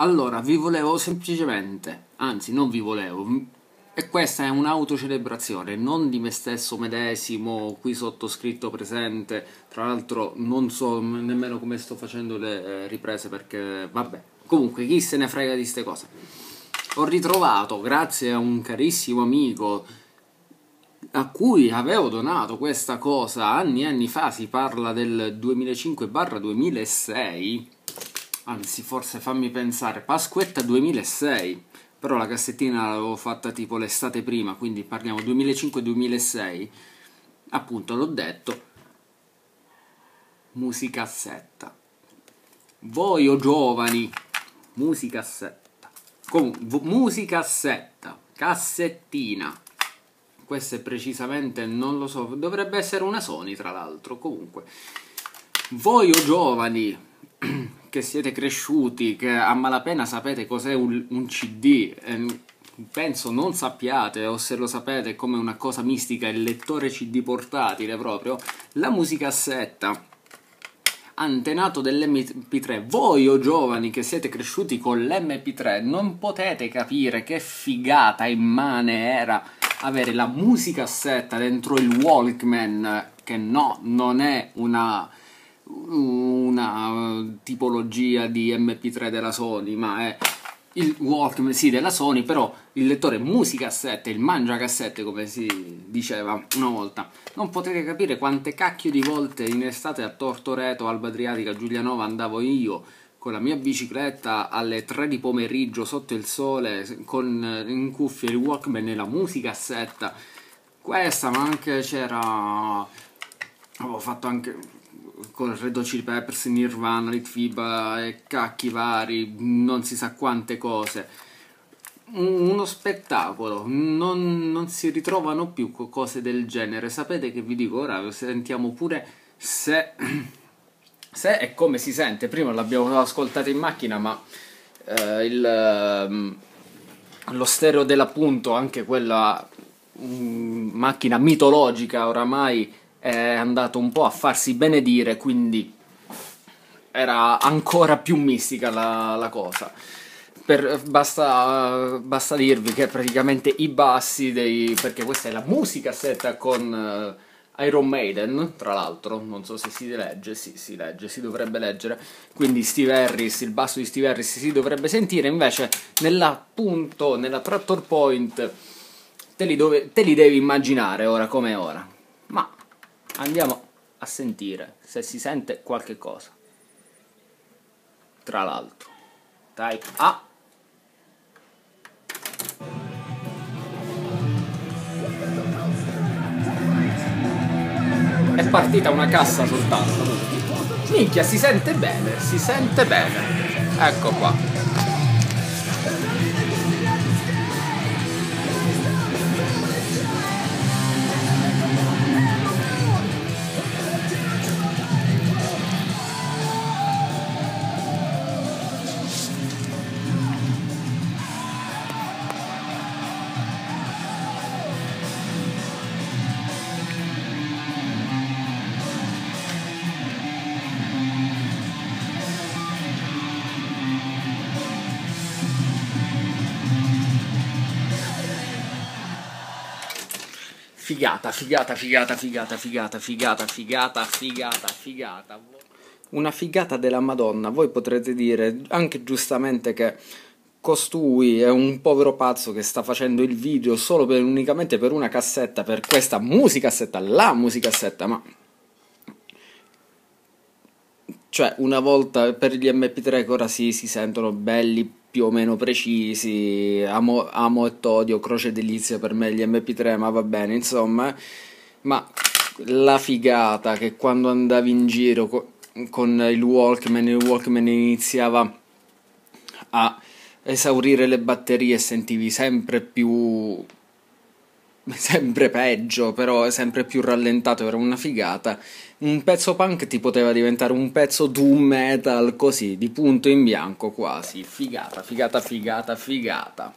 Allora, vi volevo semplicemente, anzi non vi volevo, e questa è un'autocelebrazione, non di me stesso medesimo, qui sottoscritto presente, tra l'altro non so nemmeno come sto facendo le eh, riprese perché, vabbè, comunque chi se ne frega di queste cose. Ho ritrovato, grazie a un carissimo amico a cui avevo donato questa cosa anni e anni fa, si parla del 2005-2006, anzi forse fammi pensare, Pasquetta 2006, però la cassettina l'avevo fatta tipo l'estate prima, quindi parliamo 2005-2006, appunto l'ho detto, musicassetta. Voi o giovani, musicassetta. Comunque, musicassetta, cassettina. Questa è precisamente, non lo so, dovrebbe essere una Sony tra l'altro, comunque. Voi o giovani, che siete cresciuti, che a malapena sapete cos'è un, un CD, eh, penso non sappiate, o se lo sapete come una cosa mistica, il lettore CD portatile proprio, la musicassetta antenato dell'MP3, voi o giovani che siete cresciuti con l'MP3 non potete capire che figata immane era avere la musicassetta dentro il Walkman, che no, non è una una tipologia di MP3 della Sony, ma è il Walkman, sì, della Sony, però il lettore musicassette, il mangiacassette, come si diceva una volta. Non potete capire quante cacchio di volte in estate a Tortoreto, Alba Adriatica, Giulianova andavo io con la mia bicicletta alle 3 di pomeriggio sotto il sole con in cuffia il Walkman e la musicassetta. Questa, ma anche c'era... Avevo fatto anche con Red Hot Chili Peppers, Nirvana, Litfiba e cacchi vari, non si sa quante cose. Uno spettacolo, non, non si ritrovano più cose del genere. Sapete che vi dico ora? Sentiamo pure se, se e come si sente. Prima l'abbiamo ascoltato in macchina, ma eh, il, eh, lo stereo dell'appunto, anche quella mh, macchina mitologica oramai è andato un po' a farsi benedire, quindi era ancora più mistica la, la cosa. Per, basta, basta, dirvi che praticamente i bassi dei... perché questa è la musica setta con uh, Iron Maiden, tra l'altro, non so se si legge, sì, si legge, si dovrebbe leggere, quindi Steve Harris, il basso di Steve Harris si dovrebbe sentire, invece nell'appunto, nella Tractor Point, te li, dove, te li devi immaginare ora come ora. Andiamo a sentire se si sente qualche cosa. Tra l'altro, type A. È partita una cassa soltanto. Minchia, si sente bene, si sente bene. Ecco qua. Figata, figata, figata, figata, figata, figata, figata, figata, figata. Una figata della Madonna. Voi potrete dire anche giustamente che costui è un povero pazzo che sta facendo il video solo per, unicamente per una cassetta, per questa musicassetta, la musicassetta, ma cioè una volta per gli MP3 che ora sì, si sentono belli più o meno precisi, amo, amo e todio, croce delizia per me gli MP3, ma va bene, insomma, ma la figata che quando andavi in giro con, con il Walkman, il Walkman iniziava a esaurire le batterie e sentivi sempre più sempre peggio, però sempre più rallentato, era una figata. Un pezzo punk ti poteva diventare un pezzo doom metal così, di punto in bianco quasi. Figata, figata, figata, figata.